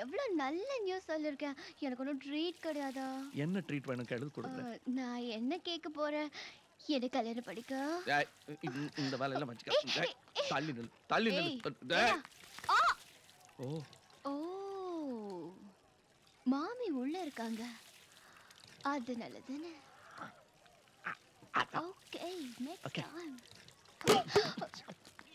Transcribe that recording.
எவ்வளவு நல்ல நியூஸ் சொல்லிருக்கேன். எனக்கு ஒன்றும் ட்ரீட் கிடையாதா? என்ன ட்ரீட் வேணும்? கேளு கொடுக்குறேன் நான் என்ன கேட்க போறேன்? எனக்கு கல்யாணம் படிக்க? இந்த- இந்த வேலையெல்லாம் வச்சுக்க தள்ளி நில் தள்ளி நில் ஓ. ஓ. மாமி உள்ள இருக்காங்க. அது நல்லதுன்னு. Okay next time